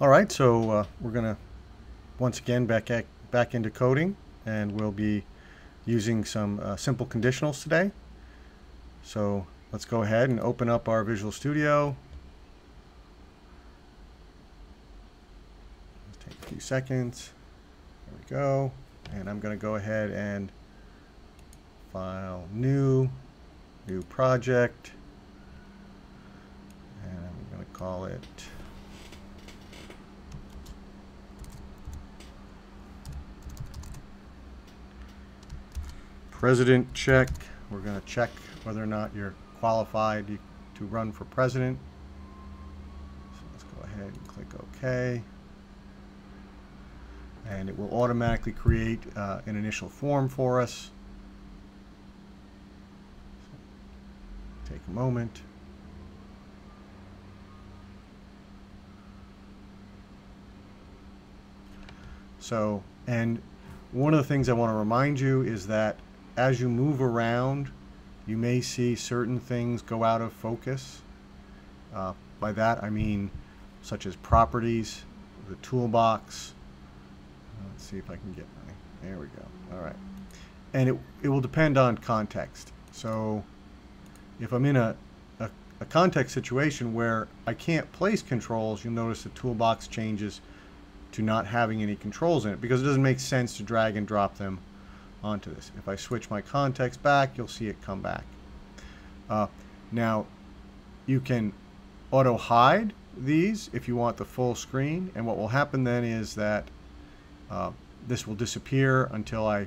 All right, so uh, we're going to once again back at, back into coding, and we'll be using some uh, simple conditionals today. So let's go ahead and open up our Visual Studio. Take a few seconds. There we go. And I'm going to go ahead and file new, new project. And I'm to call it president check. We're going to check whether or not you're qualified to run for president. So let's go ahead and click OK. And it will automatically create uh, an initial form for us. So take a moment. So, and one of the things I want to remind you is that as you move around, you may see certain things go out of focus. Uh, by that I mean such as properties, the toolbox. Uh, let's see if I can get my, there we go. All right. And it, it will depend on context. So if I'm in a, a, a context situation where I can't place controls, you'll notice the toolbox changes to not having any controls in it because it doesn't make sense to drag and drop them onto this. If I switch my context back, you'll see it come back. Uh, now, you can auto hide these if you want the full screen. And what will happen then is that uh, this will disappear until I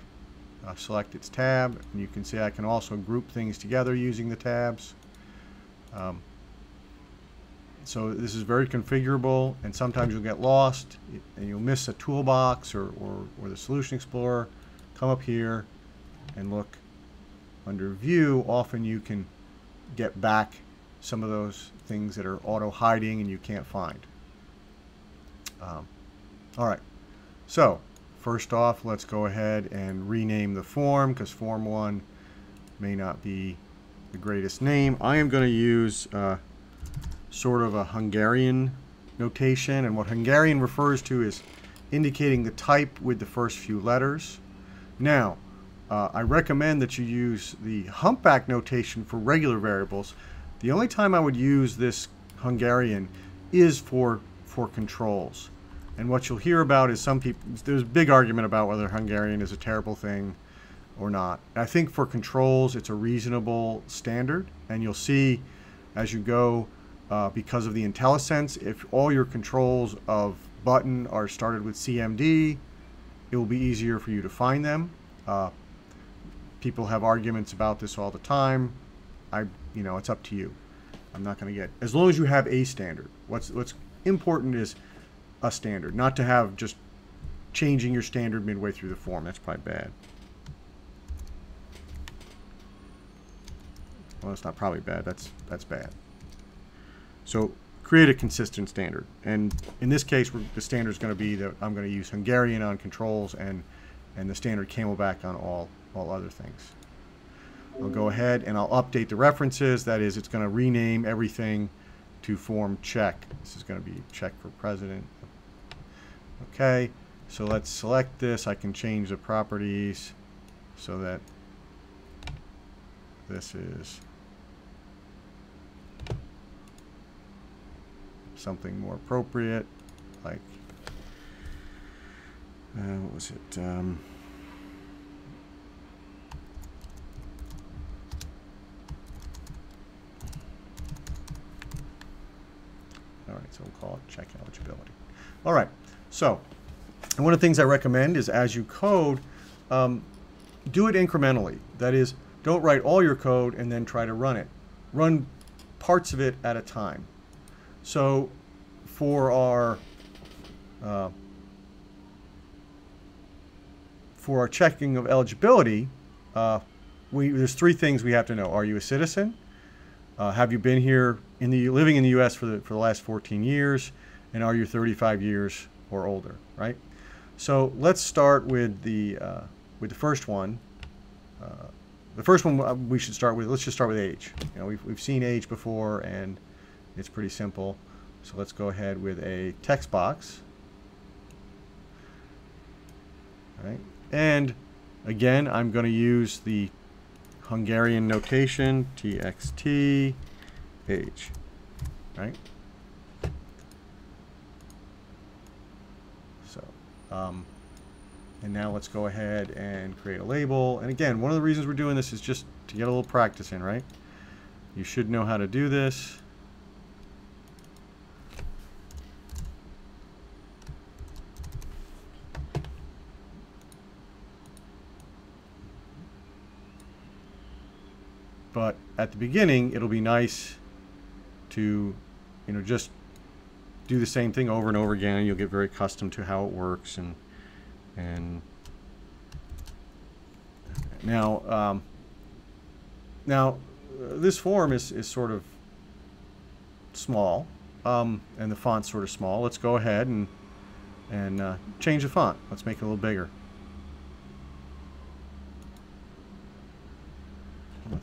uh, select its tab. And you can see I can also group things together using the tabs. Um, so this is very configurable and sometimes you'll get lost and you'll miss a toolbox or, or, or the solution explorer come up here and look under view often you can get back some of those things that are auto hiding and you can't find. Um, all right. So first off let's go ahead and rename the form because form 1 may not be the greatest name. I am going to use uh, sort of a Hungarian notation and what Hungarian refers to is indicating the type with the first few letters now, uh, I recommend that you use the humpback notation for regular variables. The only time I would use this Hungarian is for, for controls. And what you'll hear about is some people, there's a big argument about whether Hungarian is a terrible thing or not. I think for controls, it's a reasonable standard. And you'll see as you go, uh, because of the IntelliSense, if all your controls of button are started with CMD, it will be easier for you to find them. Uh, people have arguments about this all the time. I, you know, it's up to you. I'm not going to get as long as you have a standard. What's what's important is a standard, not to have just changing your standard midway through the form. That's probably bad. Well, it's not probably bad. That's that's bad. So create a consistent standard. And in this case, the standard is going to be that I'm going to use Hungarian on controls and, and the standard Camelback on all, all other things. I'll go ahead and I'll update the references. That is, it's going to rename everything to form check. This is going to be check for president. Okay, so let's select this. I can change the properties so that this is something more appropriate, like, uh, what was it? Um, all right, so we'll call it check eligibility. All right, so one of the things I recommend is as you code, um, do it incrementally. That is, don't write all your code and then try to run it. Run parts of it at a time. So for our uh, for our checking of eligibility, uh, we, there's three things we have to know. Are you a citizen? Uh, have you been here in the living in the U.S. for the for the last 14 years? And are you 35 years or older? Right. So let's start with the uh, with the first one. Uh, the first one uh, we should start with. Let's just start with age. You know, we've we've seen age before, and it's pretty simple. So let's go ahead with a text box. Right. And again, I'm going to use the Hungarian notation, txt age, right? So, um, and now let's go ahead and create a label. And again, one of the reasons we're doing this is just to get a little practice in, right? You should know how to do this. But at the beginning, it'll be nice to, you know, just do the same thing over and over again. And you'll get very accustomed to how it works. And, and now, um, now uh, this form is, is sort of small, um, and the font's sort of small. Let's go ahead and, and uh, change the font. Let's make it a little bigger.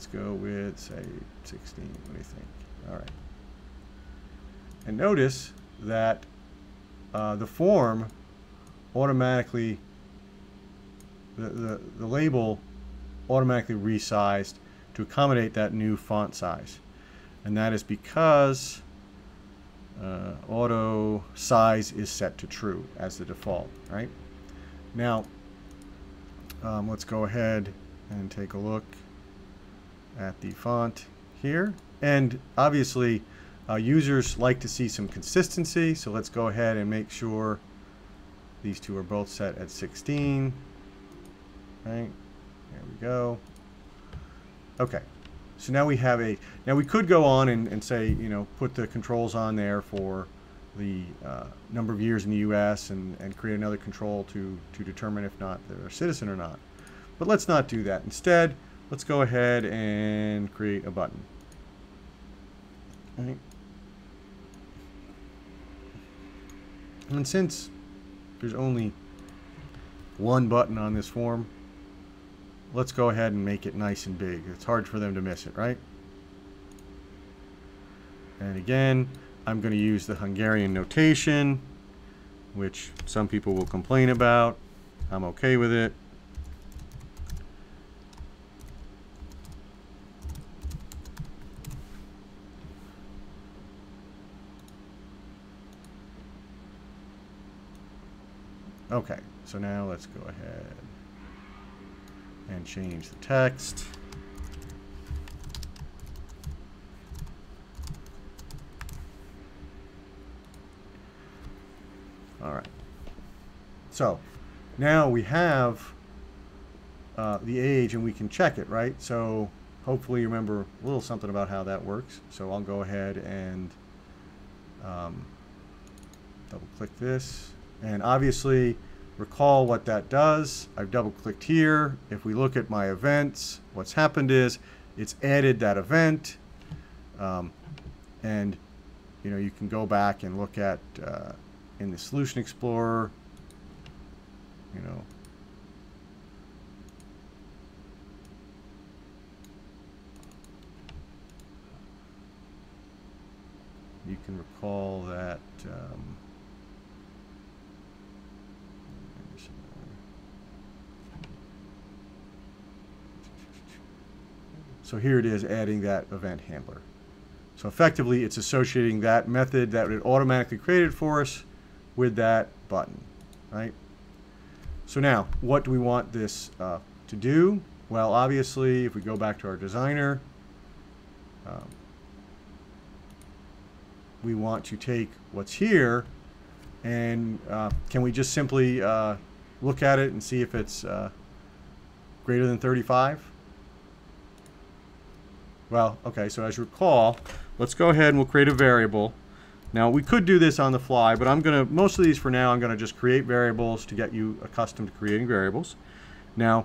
Let's go with, say, 16. What do you think? All right. And notice that uh, the form automatically, the, the, the label automatically resized to accommodate that new font size. And that is because uh, auto size is set to true as the default, right? Now, um, let's go ahead and take a look at the font here. And obviously, uh, users like to see some consistency, so let's go ahead and make sure these two are both set at 16. Right, there we go. Okay, so now we have a, now we could go on and, and say, you know, put the controls on there for the uh, number of years in the U.S. and, and create another control to, to determine if not they're a citizen or not. But let's not do that. Instead, let's go ahead and create a button. Right. And since there's only one button on this form, let's go ahead and make it nice and big. It's hard for them to miss it, right? And again, I'm going to use the Hungarian notation, which some people will complain about. I'm okay with it. Okay, so now let's go ahead and change the text. All right. So now we have uh, the age and we can check it, right? So hopefully you remember a little something about how that works. So I'll go ahead and um, double click this. And obviously, recall what that does. I've double clicked here. If we look at my events, what's happened is it's added that event. Um, and you know, you can go back and look at uh, in the Solution Explorer, you know, you can recall that um, So here it is adding that event handler. So effectively, it's associating that method that it automatically created for us with that button, right? So now, what do we want this uh, to do? Well, obviously, if we go back to our designer, um, we want to take what's here and uh, can we just simply uh, look at it and see if it's uh, greater than 35? Well, okay, so as you recall, let's go ahead and we'll create a variable. Now, we could do this on the fly, but I'm going to, most of these for now, I'm going to just create variables to get you accustomed to creating variables. Now,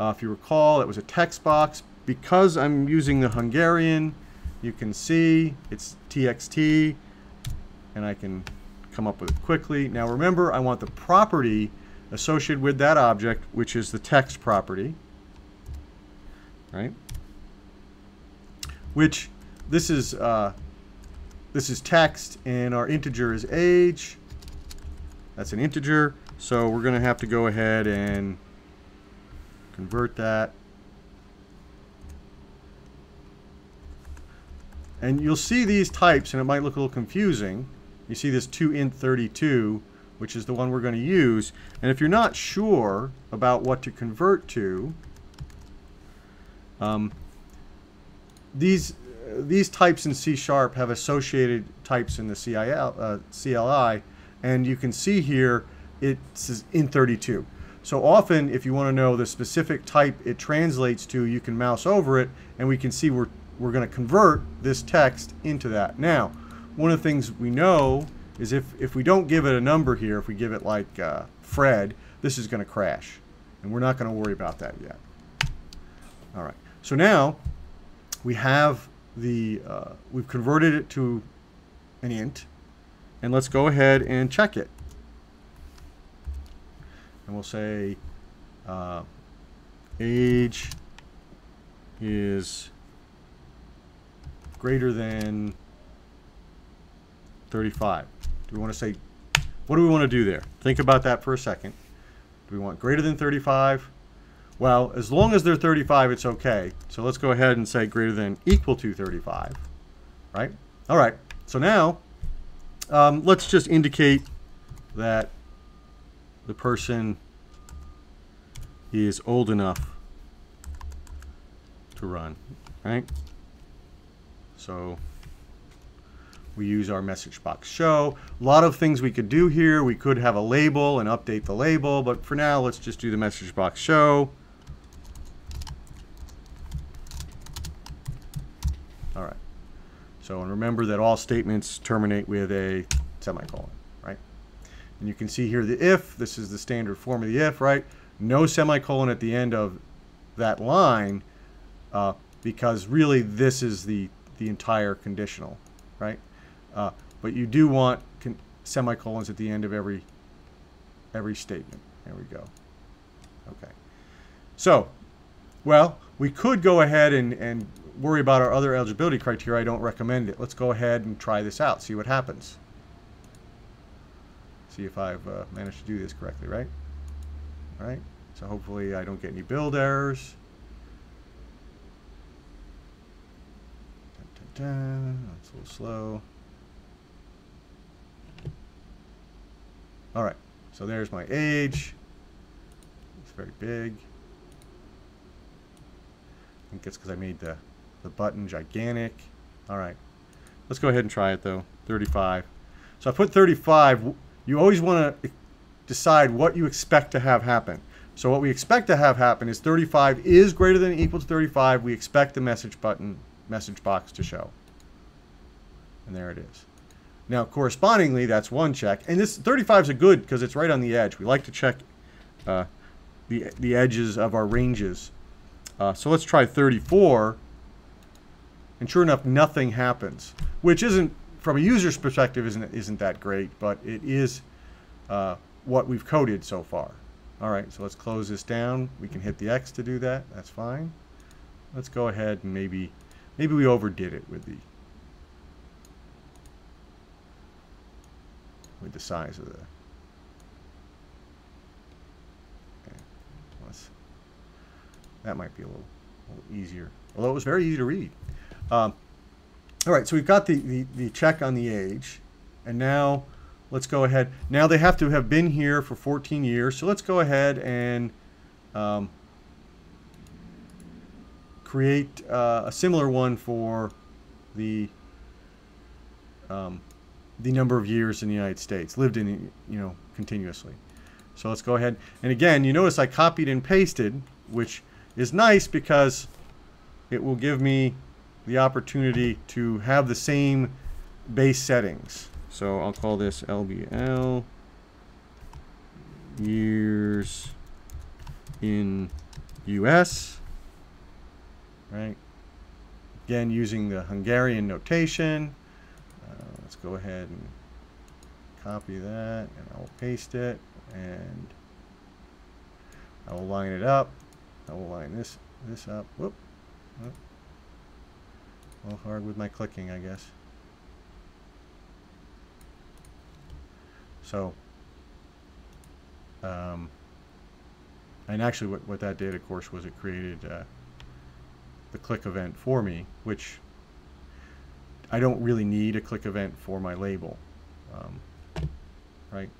uh, if you recall, it was a text box. Because I'm using the Hungarian, you can see it's txt, and I can come up with it quickly. Now, remember, I want the property associated with that object, which is the text property, right? Which this is uh, this is text and our integer is age. That's an integer. So we're going to have to go ahead and convert that. And you'll see these types, and it might look a little confusing. You see this 2int32, which is the one we're going to use. And if you're not sure about what to convert to, um, these these types in C Sharp have associated types in the CIL, uh, CLI, and you can see here it says int32. So often, if you want to know the specific type it translates to, you can mouse over it, and we can see we're, we're going to convert this text into that. Now, one of the things we know is if, if we don't give it a number here, if we give it like uh, Fred, this is going to crash. And we're not going to worry about that yet. All right. So now we have the, uh, we've converted it to an int. And let's go ahead and check it. And we'll say uh, age is greater than 35. Do we want to say, what do we want to do there? Think about that for a second. Do we want greater than 35? Well, as long as they're 35, it's okay. So let's go ahead and say greater than equal to 35, right? All right, so now um, let's just indicate that the person is old enough to run, right? So we use our message box show. A lot of things we could do here. We could have a label and update the label, but for now, let's just do the message box show. All right. So, and remember that all statements terminate with a semicolon, right? And you can see here the if, this is the standard form of the if, right? No semicolon at the end of that line uh, because really this is the, the entire conditional, right? Uh, but you do want semicolons at the end of every every statement. There we go. Okay. So, well, we could go ahead and, and worry about our other eligibility criteria. I don't recommend it. Let's go ahead and try this out, see what happens. See if I've uh, managed to do this correctly, right? All right. So hopefully I don't get any build errors. Dun. That's a little slow. All right, so there's my age. It's very big. I think it's because I made the, the button gigantic. All right, let's go ahead and try it though, 35. So I put 35. You always want to decide what you expect to have happen. So what we expect to have happen is 35 is greater than or equal to 35. We expect the message button, message box to show. And there it is. Now, correspondingly, that's one check. And this 35 is a good because it's right on the edge. We like to check uh, the, the edges of our ranges. Uh, so let's try 34. And sure enough, nothing happens, which isn't, from a user's perspective, isn't, isn't that great, but it is uh, what we've coded so far. All right, so let's close this down. We can hit the X to do that. That's fine. Let's go ahead and maybe, maybe we overdid it with the with the size of the that might be a little, a little, easier although it was very easy to read um, all right so we've got the, the, the check on the age and now let's go ahead now they have to have been here for 14 years so let's go ahead and um, create uh, a similar one for the um, the number of years in the United States, lived in, you know, continuously. So let's go ahead. And again, you notice I copied and pasted, which is nice because it will give me the opportunity to have the same base settings. So I'll call this LBL years in US, right? Again, using the Hungarian notation. Uh, let's go ahead and copy that and I will paste it and I will line it up. I will line this this up. Whoop. Whoop. Little hard with my clicking, I guess. So, um, and actually what, what that did, of course, was it created uh, the click event for me, which I don't really need a click event for my label, um, right?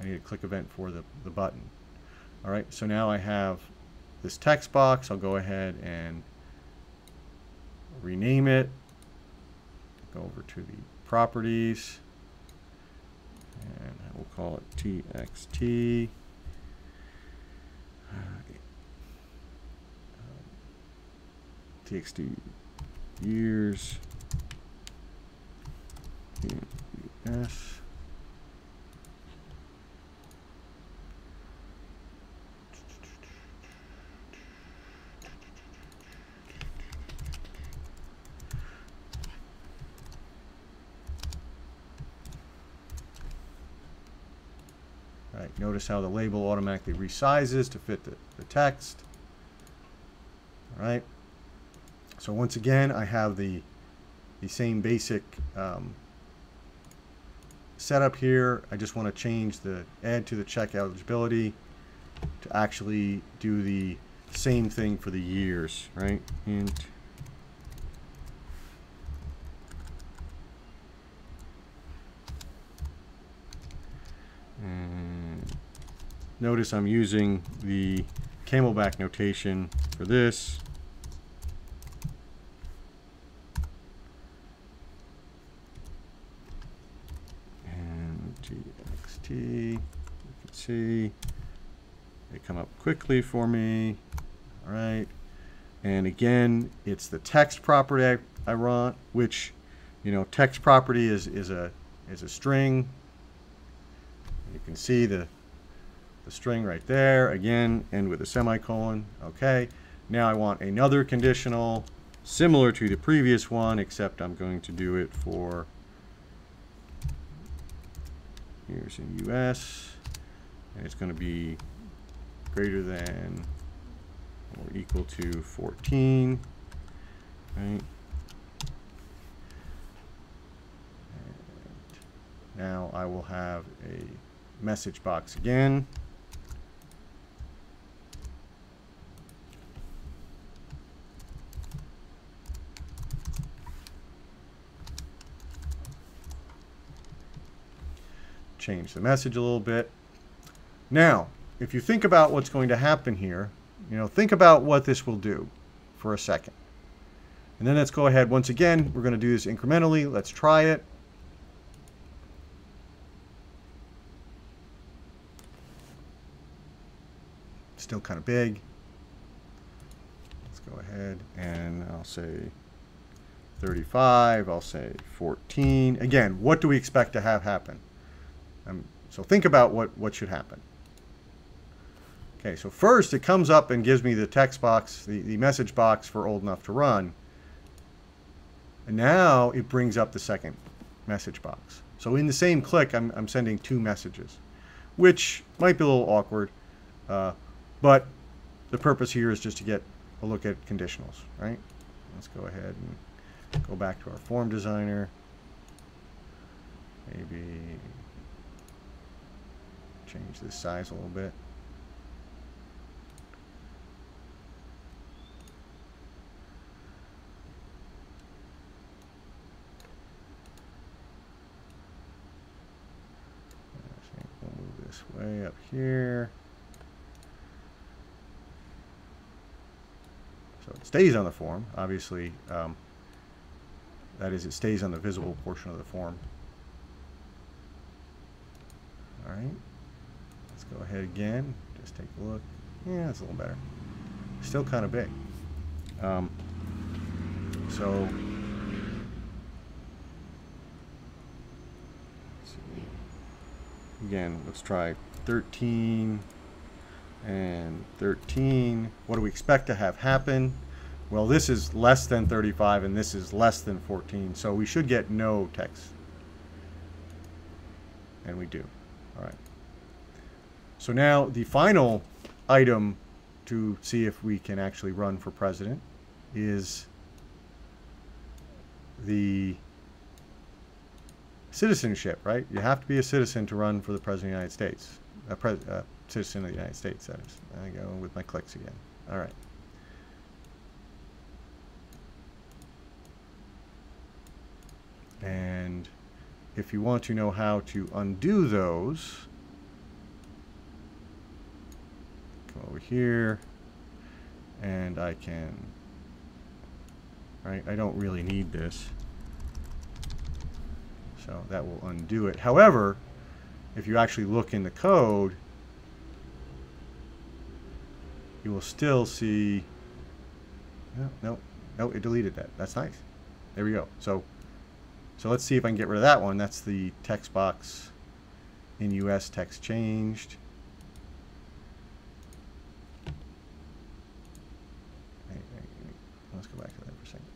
I need a click event for the, the button. All right, so now I have this text box. I'll go ahead and rename it. Go over to the properties and we'll call it TXT. TXT uh, years in notice how the label automatically resizes to fit the, the text. All right. So once again, I have the, the same basic um, setup here. I just want to change the add to the check eligibility to actually do the same thing for the years, right? Int Notice I'm using the camelback notation for this. And txt, you can see they come up quickly for me. All right. And again, it's the text property I, I want, which, you know, text property is, is a is a string. You can see the the string right there. Again, end with a semicolon. Okay. Now I want another conditional similar to the previous one, except I'm going to do it for years in US. And it's going to be greater than or equal to 14. Right. Now I will have a message box again. Change the message a little bit. Now, if you think about what's going to happen here, you know, think about what this will do for a second. And then let's go ahead. Once again, we're going to do this incrementally. Let's try it. Still kind of big. Let's go ahead and I'll say 35. I'll say 14. Again, what do we expect to have happen? Um, so think about what, what should happen. Okay, so first it comes up and gives me the text box, the, the message box for old enough to run. And now it brings up the second message box. So in the same click, I'm, I'm sending two messages, which might be a little awkward, uh, but the purpose here is just to get a look at conditionals, right? Let's go ahead and go back to our form designer. Maybe change the size a little bit. We'll move this way up here. So it stays on the form, obviously. Um, that is, it stays on the visible portion of the form. All right go ahead again, just take a look. Yeah, it's a little better. Still kind of big. Um, so, again, let's try 13 and 13. What do we expect to have happen? Well, this is less than 35 and this is less than 14, so we should get no text. And we do. All right. So now the final item to see if we can actually run for president is the citizenship, right? You have to be a citizen to run for the President of the United States. A citizen of the United States, that is. I go with my clicks again. All right. And if you want to know how to undo those, come over here and I can, right? I don't really need this. So that will undo it. However, if you actually look in the code, you will still see, no, no, no, it deleted that. That's nice. There we go. So, so let's see if I can get rid of that one. That's the text box in US text changed. Let's go back to that for a second.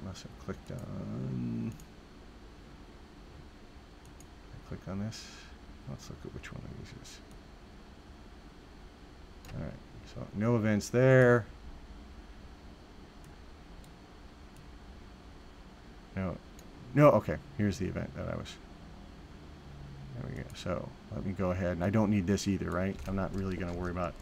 I must have clicked on. I click on this. Let's look at which one of these is. All right. So no events there. No, no, okay, here's the event that I was, there we go. So let me go ahead, and I don't need this either, right? I'm not really gonna worry about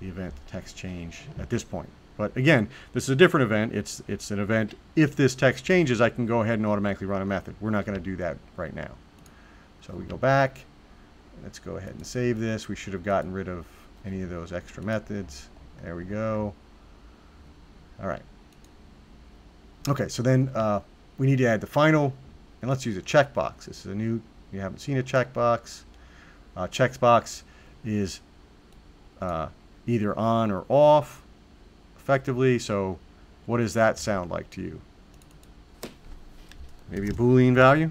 the event text change at this point. But again, this is a different event. It's, it's an event, if this text changes, I can go ahead and automatically run a method. We're not gonna do that right now. So we go back, let's go ahead and save this. We should have gotten rid of any of those extra methods. There we go. All right. Okay, so then uh, we need to add the final, and let's use a checkbox. This is a new, you haven't seen a checkbox. Uh, checkbox is uh, either on or off, effectively. So what does that sound like to you? Maybe a Boolean value?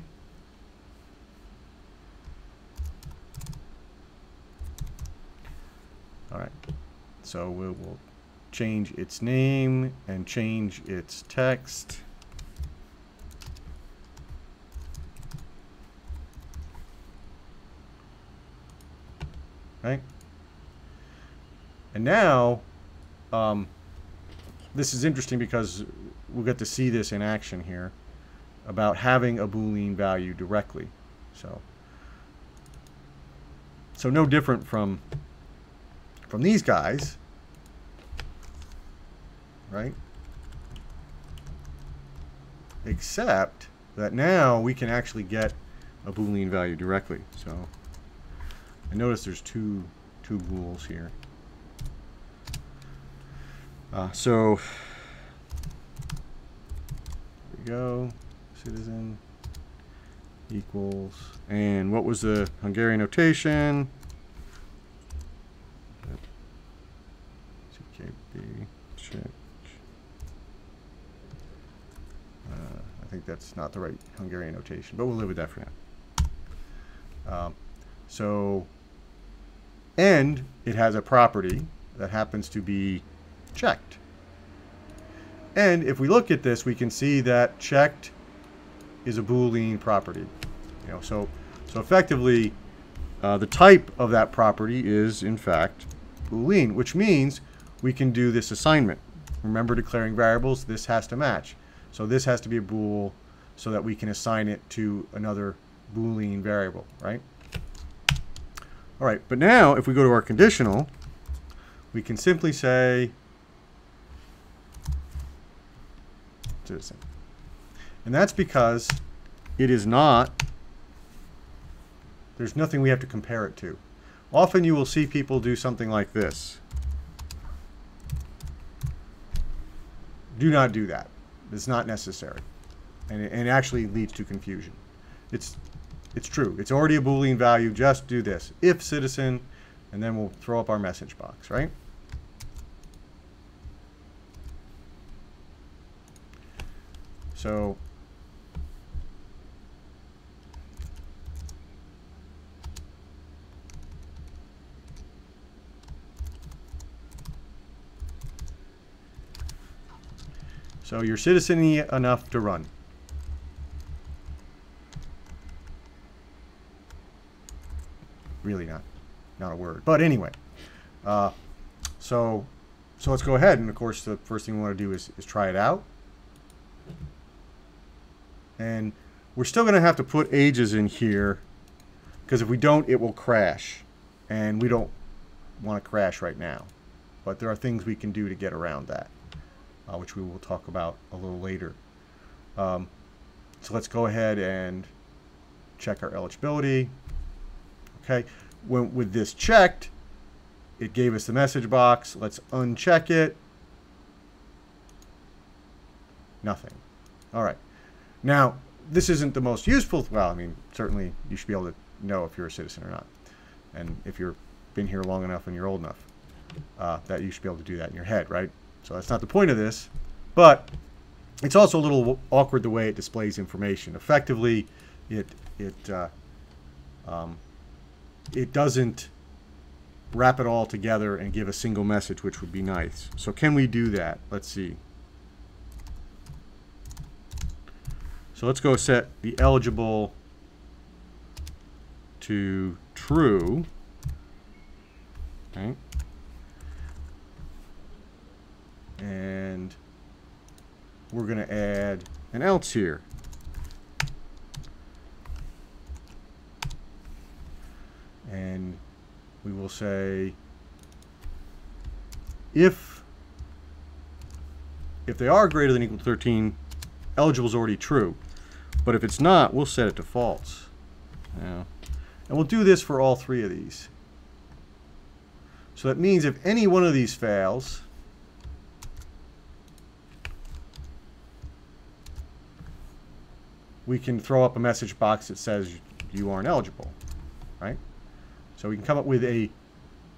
All right. So we'll, we'll change its name and change its text. Right? And now, um, this is interesting because we'll get to see this in action here about having a Boolean value directly. So, so no different from from these guys, right? Except that now we can actually get a Boolean value directly. So I notice there's two two bools here. Uh, so we go, citizen equals, and what was the Hungarian notation? check. Uh, I think that's not the right Hungarian notation, but we'll live with that for now. Um, so, and it has a property that happens to be checked. And if we look at this, we can see that checked is a Boolean property. You know, so so effectively, uh, the type of that property is in fact Boolean, which means we can do this assignment. Remember declaring variables, this has to match. So this has to be a bool so that we can assign it to another boolean variable, right? All right, but now if we go to our conditional, we can simply say citizen. And that's because it is not, there's nothing we have to compare it to. Often you will see people do something like this. Do not do that. It's not necessary. And it, and it actually leads to confusion. It's, it's true. It's already a Boolean value. Just do this. If citizen, and then we'll throw up our message box, right? So So you're citizen enough to run. Really not. Not a word. But anyway. Uh, so, so let's go ahead. And of course, the first thing we want to do is, is try it out. And we're still going to have to put ages in here because if we don't, it will crash. And we don't want to crash right now. But there are things we can do to get around that uh, which we will talk about a little later. Um, so let's go ahead and check our eligibility. Okay, when, with this checked, it gave us the message box. Let's uncheck it. Nothing. All right. Now, this isn't the most useful. Well, I mean, certainly you should be able to know if you're a citizen or not. And if you've been here long enough and you're old enough, uh, that you should be able to do that in your head, right? So that's not the point of this. But it's also a little awkward the way it displays information. Effectively, it it uh, um, it doesn't wrap it all together and give a single message, which would be nice. So can we do that? Let's see. So let's go set the eligible to true. Okay. And we're going to add an else here. And we will say if if they are greater than equal to 13, eligible is already true. But if it's not, we'll set it to false. Yeah. And we'll do this for all three of these. So that means if any one of these fails, we can throw up a message box that says you aren't eligible, right? So we can come up with a,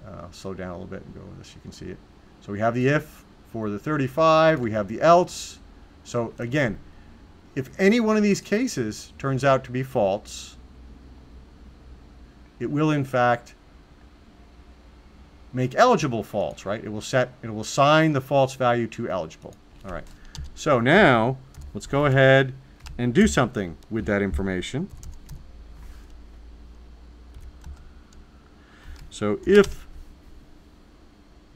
uh, slow down a little bit and go over this, you can see it. So we have the if for the 35, we have the else. So again, if any one of these cases turns out to be false, it will in fact make eligible false, right? It will set, it will assign the false value to eligible. All right. So now let's go ahead and do something with that information. So if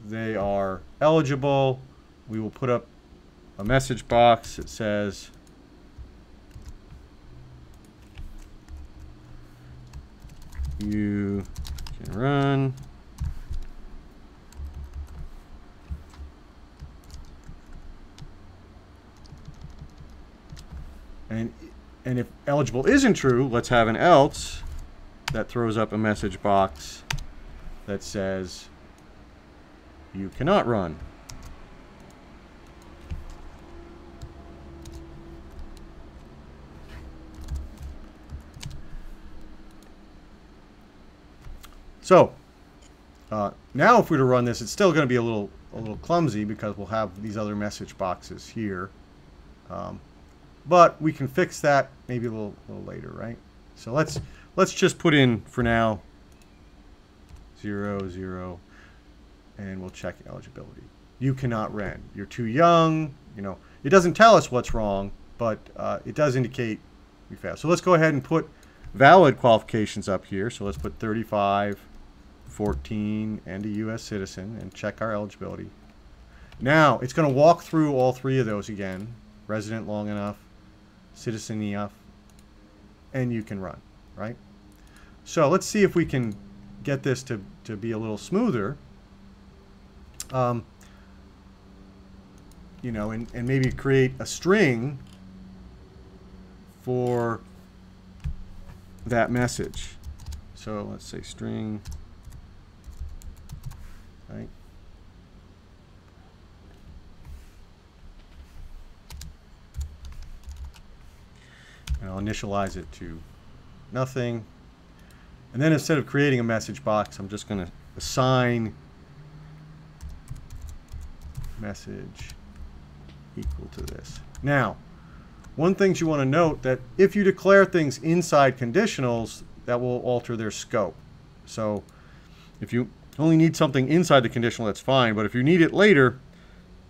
they are eligible, we will put up a message box that says you can run and and if eligible isn't true let's have an else that throws up a message box that says you cannot run. So uh, now if we were to run this, it's still going to be a little a little clumsy because we'll have these other message boxes here. Um, but we can fix that maybe a little, little later, right? So let's let's just put in for now zero, zero, and we'll check eligibility. You cannot rent. You're too young. You know, it doesn't tell us what's wrong, but uh, it does indicate we failed. So let's go ahead and put valid qualifications up here. So let's put 35, 14, and a U.S. citizen, and check our eligibility. Now, it's going to walk through all three of those again. Resident long enough, citizen enough, and you can run, right? So let's see if we can get this to, to be a little smoother, um, you know, and, and maybe create a string for that message. So let's say string, I'll initialize it to nothing. And then instead of creating a message box, I'm just going to assign message equal to this. Now, one thing you want to note that if you declare things inside conditionals, that will alter their scope. So if you only need something inside the conditional, that's fine. But if you need it later,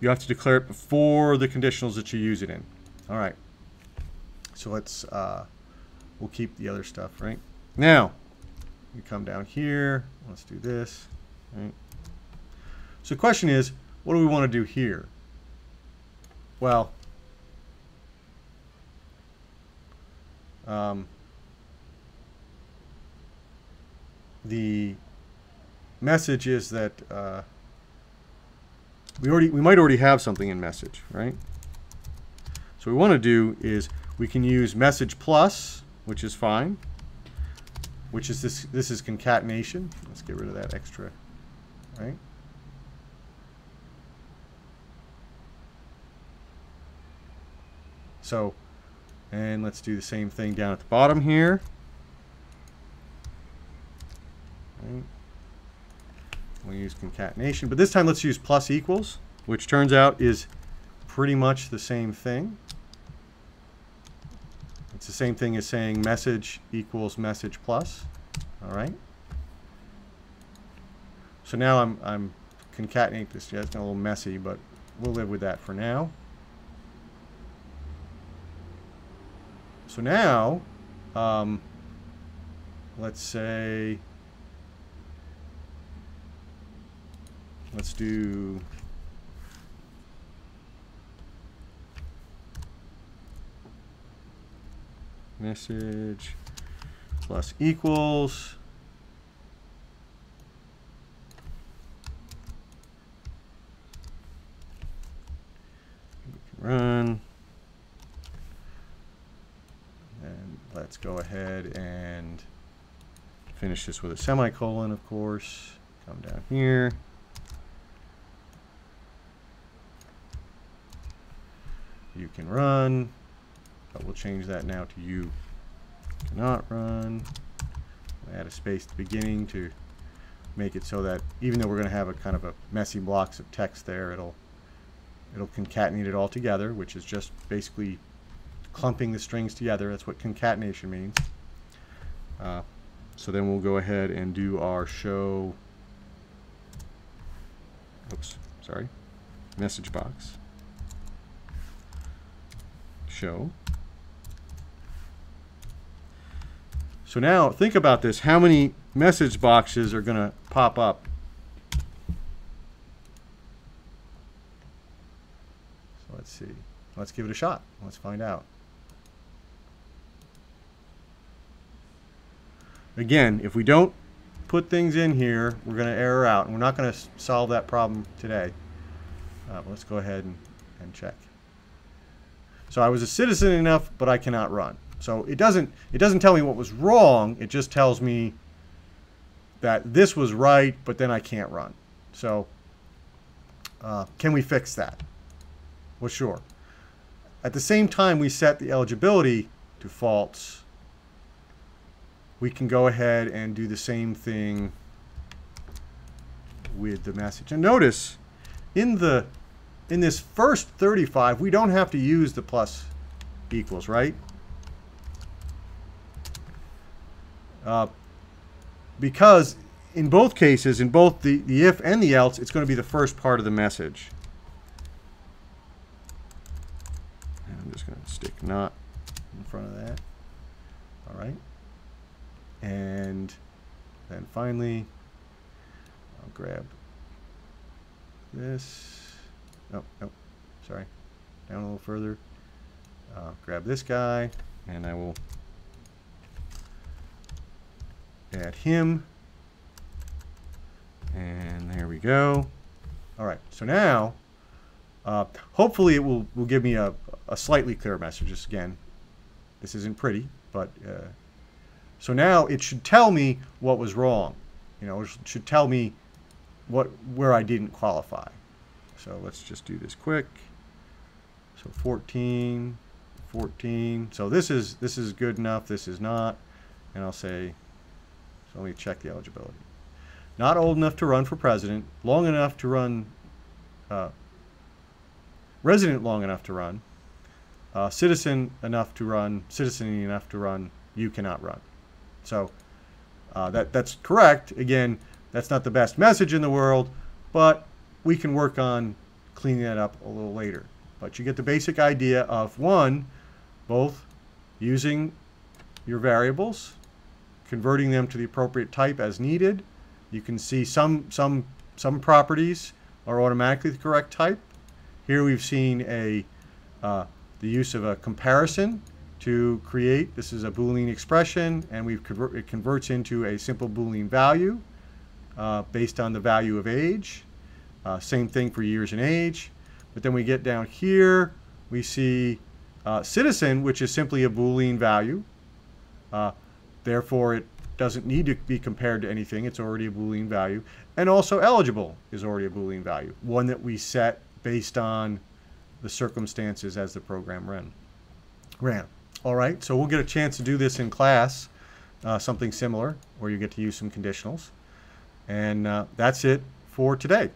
you have to declare it before the conditionals that you use it in. All right. So let's, uh, we'll keep the other stuff, right? Now, we come down here. Let's do this. Right? So the question is, what do we want to do here? Well, um, the message is that uh, we already we might already have something in message, right? So what we want to do is we can use message plus, which is fine, which is this this is concatenation. Let's get rid of that extra, right? So, and let's do the same thing down at the bottom here. Right. We'll use concatenation, but this time let's use plus equals, which turns out is pretty much the same thing. It's the same thing as saying message equals message plus. All right. So now I'm, I'm concatenating this. Yeah, it's a little messy, but we'll live with that for now. So now, um, let's say, let's do message plus equals. Run. And let's go ahead and finish this with a semicolon of course. Come down here. You can run but we'll change that now to you cannot run. Add a space at the beginning to make it so that even though we're going to have a kind of a messy blocks of text there, it'll it'll concatenate it all together, which is just basically clumping the strings together. That's what concatenation means. Uh, so then we'll go ahead and do our show. Oops, sorry. Message box. Show. So now think about this. How many message boxes are going to pop up? So let's see. Let's give it a shot. Let's find out. Again, if we don't put things in here, we're going to error out. And we're not going to solve that problem today. Uh, let's go ahead and, and check. So I was a citizen enough, but I cannot run. So it doesn't it doesn't tell me what was wrong. It just tells me that this was right, but then I can't run. So uh, can we fix that? Well, sure. At the same time we set the eligibility to false, we can go ahead and do the same thing with the message. And notice in the in this first 35, we don't have to use the plus equals, right? Uh, because in both cases, in both the, the if and the else, it's going to be the first part of the message. And I'm just going to stick not in front of that. All right. And then finally, I'll grab this. Oh, no, sorry. Down a little further. Grab this guy, and I will add him. And there we go. All right, so now, uh, hopefully it will, will give me a, a slightly clearer message. Just again, this isn't pretty, but uh, so now it should tell me what was wrong. You know, it should tell me what where I didn't qualify. So let's just do this quick. So 14, 14. So this is this is good enough. This is not, and I'll say let me check the eligibility. Not old enough to run for president, long enough to run, uh, resident long enough to run, uh, citizen enough to run, citizen enough to run, you cannot run. So uh, that that's correct. Again, that's not the best message in the world, but we can work on cleaning that up a little later. But you get the basic idea of one, both using your variables converting them to the appropriate type as needed. You can see some some some properties are automatically the correct type. Here we've seen a uh, the use of a comparison to create. This is a Boolean expression, and we've convert, it converts into a simple Boolean value uh, based on the value of age. Uh, same thing for years and age. But then we get down here, we see uh, citizen, which is simply a Boolean value. Therefore, it doesn't need to be compared to anything. It's already a Boolean value. And also eligible is already a Boolean value, one that we set based on the circumstances as the program ran. ran. All right, so we'll get a chance to do this in class, uh, something similar, where you get to use some conditionals. And uh, that's it for today.